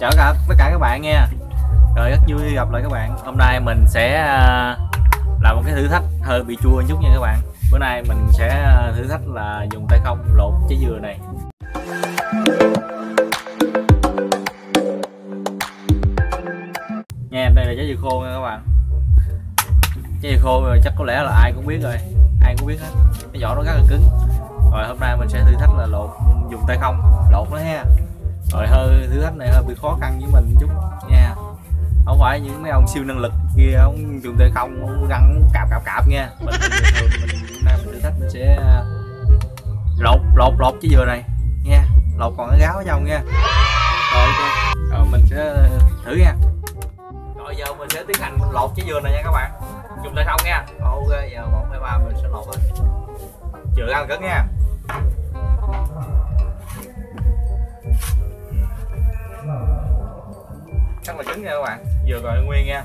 chào cả, tất cả các bạn nha. Rồi, rất vui gặp lại các bạn. Hôm nay mình sẽ à, làm một cái thử thách hơi bị chua một chút nha các bạn. Bữa nay mình sẽ à, thử thách là dùng tay không lột trái dừa này. Nha đây là trái dừa khô nha các bạn. Trái dừa khô chắc có lẽ là ai cũng biết rồi. Ai cũng biết hết. Cái vỏ nó rất là cứng. Rồi, hôm nay mình sẽ thử thách là lột, dùng tay không. Lột nó ha rồi hơi thử thách này hơi bị khó khăn với mình chút. Nha. Không phải những mấy ông siêu năng lực kia, ông dùng tay không, ông găng cạp cạp cạp nha. Mình thường mình hôm nay mình thử thách mình sẽ à, lột lột lột chứ dừa này. Nha. Lột còn cái gáo ở trong nha. Rồi rồi, mình sẽ thử nha. Rồi, giờ mình sẽ tiến hành lột trái dừa này nha các bạn. Dùng tay không nha. Ok, giờ một, hai, ba, mình sẽ lột rồi. Chừa ăn cứng nha. Chắc là trứng nha các bạn. Vừa gọi nguyên nha.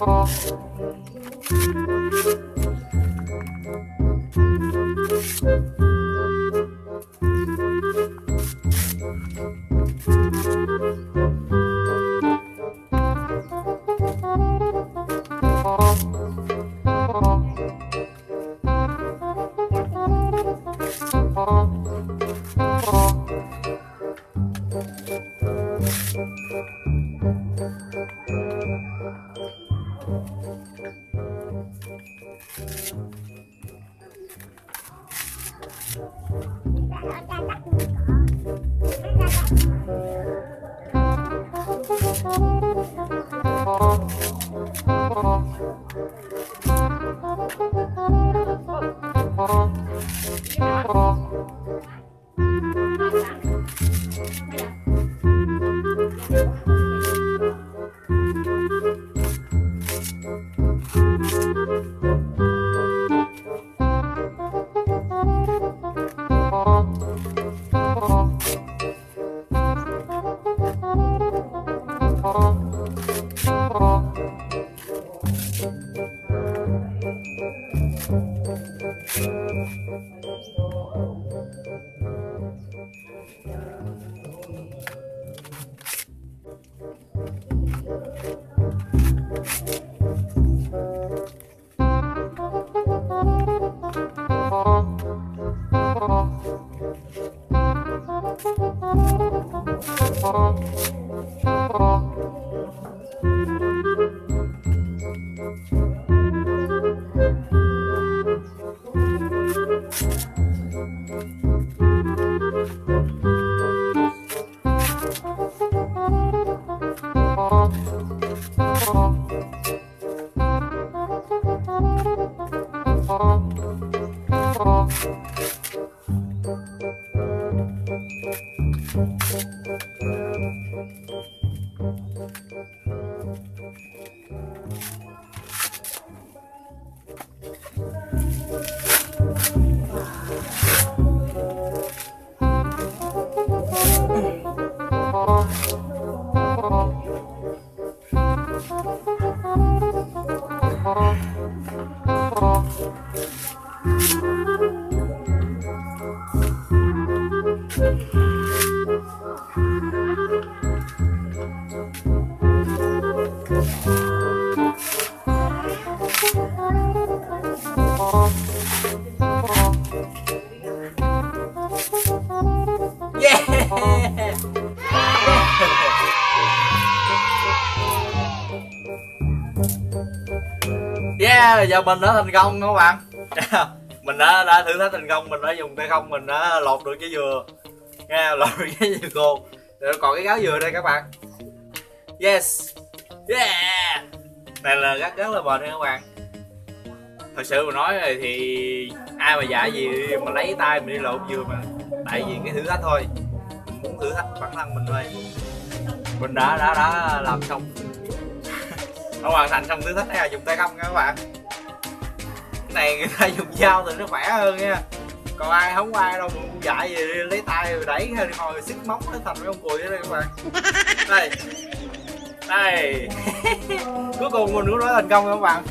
フフフフ。Áo 大 Oh. Yeah do mình đã thành công các bạn? Mình đã đã thử thách thành công, mình đã dùng tay không, mình đã lột được cái dừa. Nghe lột được cái dừa cồn rồi còn cái gáo dừa đây các bạn. Yes. Yeah. Này là rất rất là bền nha các bạn. Thật sự mà nói này thì ai mà dạy gì mà lấy tay mình đi lột dừa mà. Tại vì cái thử thách thôi. Mình muốn thử thách bản thân mình thôi. Mình đã đã đã làm xong. Đã hoàn thành xong thử thách này là dùng tay không nha các bạn này người ta dùng dao thì nó khỏe hơn nha. Còn ai không ai đâu mà cũng dạy gì lấy tay rồi đẩy hay hồi xích móng nó thành mấy con cùi đó đây các bạn. Đây. Đây. Cuối cùng mình cũng nói thành công rồi các bạn.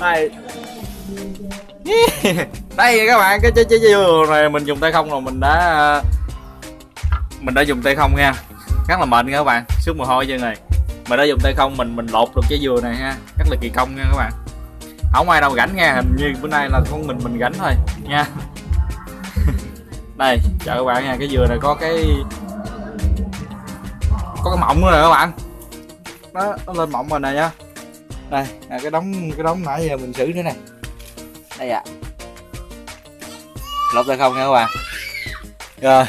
Đây. Đây các bạn, cái trái chơi dừa này mình dùng tay không rồi mình đã mình đã dùng tay không nha. Rất là mệt nha các bạn sức mồ hôi như này. Mình đã dùng tay không mình mình lột được trái dừa này ha. Rất là kỳ công nha các bạn không ai đâu gánh nha hình như bữa nay là con mình mình gánh thôi nha. Đây chào các bạn nha cái dừa này có cái có cái mọng nữa rồi các bạn. Nó, nó lên mọng rồi nè nha đây à, cái đống cái đống nãy giờ mình xử nữa này đây ạ. À. lột ra không nha các bạn. Rồi.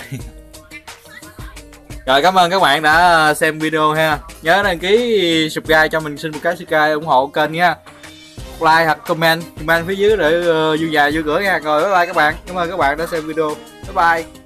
Rồi cảm ơn các bạn đã xem video ha. Nhớ đăng ký subscribe cho mình xin một cái subscribe ủng hộ kênh nha like hoặc comment. Comment phía dưới để uh, vui nhà vui cửa nha. Rồi bye bye các bạn. Cảm ơn các bạn đã xem video. Bye bye.